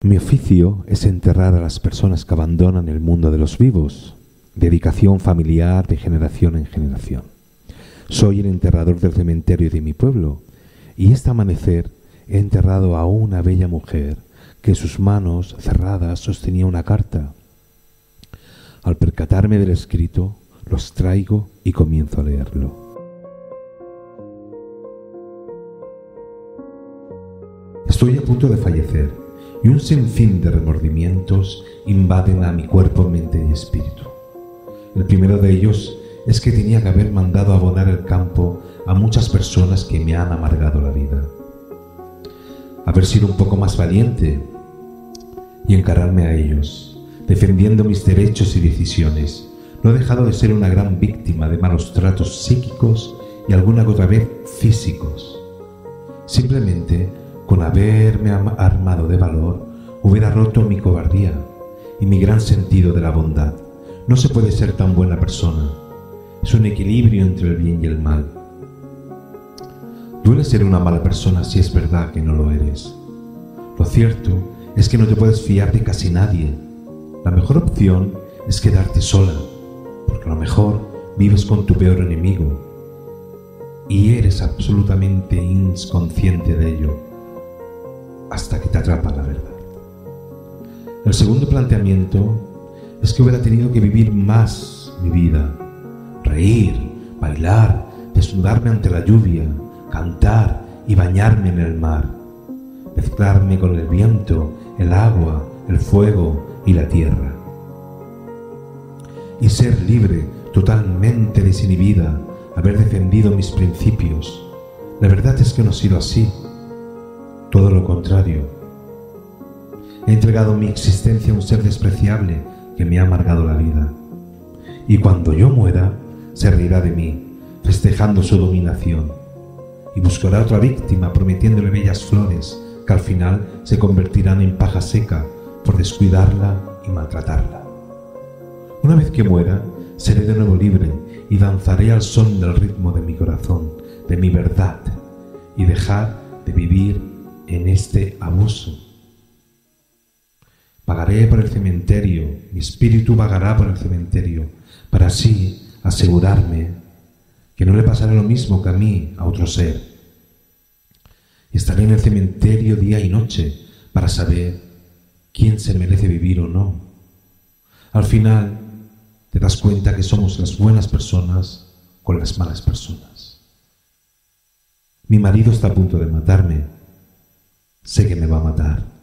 Mi oficio es enterrar a las personas que abandonan el mundo de los vivos, dedicación familiar de generación en generación. Soy el enterrador del cementerio de mi pueblo y este amanecer he enterrado a una bella mujer que en sus manos cerradas sostenía una carta. Al percatarme del escrito, los traigo y comienzo a leerlo. Estoy a punto de fallecer y un sinfín de remordimientos invaden a mi cuerpo, mente y espíritu. El primero de ellos es que tenía que haber mandado abonar el campo a muchas personas que me han amargado la vida. Haber sido un poco más valiente y encararme a ellos, defendiendo mis derechos y decisiones. No he dejado de ser una gran víctima de malos tratos psíquicos y alguna otra vez físicos. Simplemente con haberme armado de valor, hubiera roto mi cobardía y mi gran sentido de la bondad. No se puede ser tan buena persona. Es un equilibrio entre el bien y el mal. Duele ser una mala persona si es verdad que no lo eres. Lo cierto es que no te puedes fiar de casi nadie. La mejor opción es quedarte sola, porque a lo mejor vives con tu peor enemigo y eres absolutamente inconsciente de ello hasta que te atrapa la verdad. El segundo planteamiento es que hubiera tenido que vivir más mi vida, reír, bailar, desnudarme ante la lluvia, cantar y bañarme en el mar, mezclarme con el viento, el agua, el fuego y la tierra. Y ser libre, totalmente desinhibida, haber defendido mis principios. La verdad es que no ha sido así. Todo lo contrario. He entregado mi existencia a un ser despreciable que me ha amargado la vida. Y cuando yo muera, se reirá de mí, festejando su dominación. Y buscará otra víctima prometiéndole bellas flores que al final se convertirán en paja seca por descuidarla y maltratarla. Una vez que muera, seré de nuevo libre y danzaré al son del ritmo de mi corazón, de mi verdad, y dejar de vivir en este abuso. Pagaré por el cementerio, mi espíritu vagará por el cementerio, para así asegurarme que no le pasará lo mismo que a mí, a otro ser. Estaré en el cementerio día y noche para saber quién se merece vivir o no. Al final te das cuenta que somos las buenas personas con las malas personas. Mi marido está a punto de matarme sé que me va a matar.